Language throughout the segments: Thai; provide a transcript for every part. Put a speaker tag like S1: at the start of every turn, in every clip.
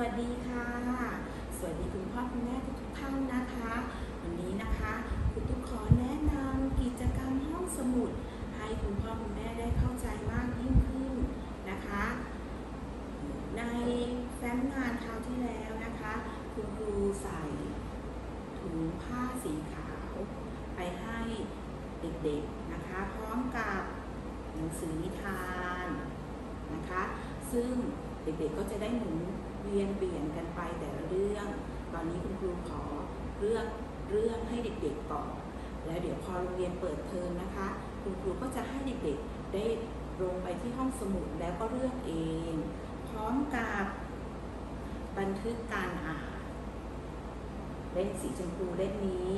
S1: วัสดีค่ะ สวัสดีคุณพ่อคุณแม่ทุกท่านนะคะ วันนี้นะคะคุณตุ๊กขอแนะนำกิจกรรมห้องสมุด ให้คุณพ่อคุณแม่ได้เข้าใจมากยิ่งขึ้นนะคะ ในแฟ้มงานคราวที่แล้วนะคะ คุณครูใส่ถุงผ้าสีขาว ไปให้เด็กๆนะคะ พร้อมกับหนังสือนิทานนะคะ ซึ่ง เด็กๆก็จะได้หมุนเวียนเปลี่ยนกันไปแต่ละเรื่อง ตอนนี้คุณครูขอเลือกเรื่องให้เด็กๆก่อนแล้วเดี๋ยวพอโรงเรียนเปิดเทอมนะคะ คุณครูก็จะให้เด็กๆได้ลงไปที่ห้องสมุดแล้วก็เลือกเอง พร้อมกับบันทึกการอ่านเล่นสีชมพูเล่นนี้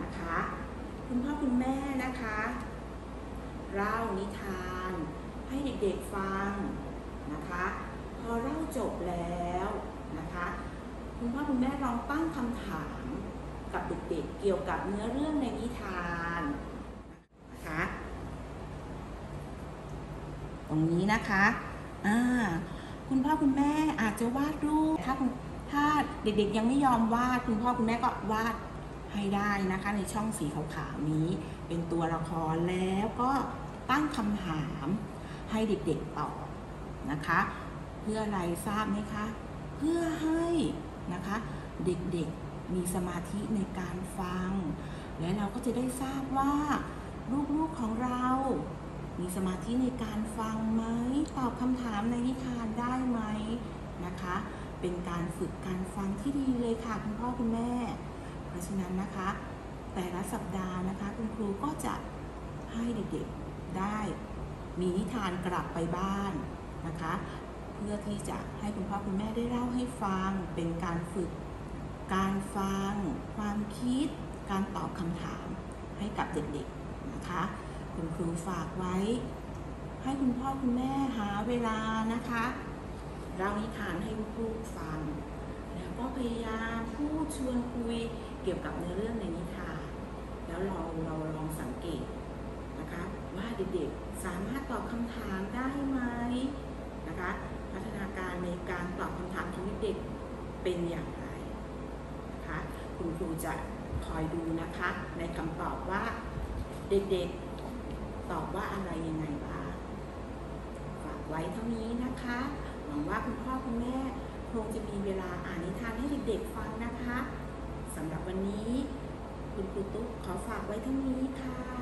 S1: นะคะ คุณพ่อคุณแม่นะคะเล่านิทานให้เด็กๆฟังนะคะ อเล่าจบแล้วนะคะคุณพ่อคุณแม่ลองตั้งคำถามกับเด็กๆเกี่ยวกับเนื้อเรื่องในนิทานนะคะตรงนี้นะคะอ่าคุณพ่อคุณแม่อาจจะวาดรูปถ้าถ้าเด็กๆยังไม่ยอมวาด คุณพ่อคุณแม่ก็วาดให้ได้นะคะ ในช่องสีขาวๆนี้ เป็นตัวละครแล้วก็ตั้งคำถามให้เด็กๆตอบนะคะ พื่ออะไรทราบไหมคะ เพื่อให้นะคะเด็กๆมีสมาธิในการฟัง และเราก็จะได้ทราบว่าลูกๆของเรา มีสมาธิในการฟังไหมตอบคำถามในนิทานได้ไหมนะคะ เป็นการฝึกการฟังที่ดีเลยค่ะคุณพ่อคุณแม่ เพราะฉะนั้นนะคะ แต่ละสัปดาห์นะคะคุณครูก็จะให้เด็กๆได้ มีนิทานกลับไปบ้านนะคะ เพื่อที่จะให้คุณพ่อคุณแม่ได้เล่าให้ฟัง เป็นการฝึก การฟัง ความคิด การตอบคำถามให้กับเด็กๆนะคะ คุณครูฝากไว้ ให้คุณพ่อคุณแม่หาเวลานะคะเล่านิทานให้ลูกฟัง แล้วก็พยายามพูดชวนคุยเกี่ยวกับเนื้อเรื่องในนิทานแล้วเราเราลองสังเกตนะคะว่าเด็กๆสามารถตอบคำถามได้ไหมนะคะ พัฒนาการในการตอบคำถามของเด็กเป็นอย่างไรนะคะคุณครูจะคอยดูนะคะในคำตอบว่าเด็กๆตอบว่าอะไรยังไงบ้างฝากไว้เท่านี้นะคะ หวังว่าคุณพ่อคุณแม่คงจะมีเวลาอ่านนิทานให้เด็กๆฟังนะคะสำหรับวันนี้คุณครูตุ๊กขอฝากไว้เท่านี้ค่ะ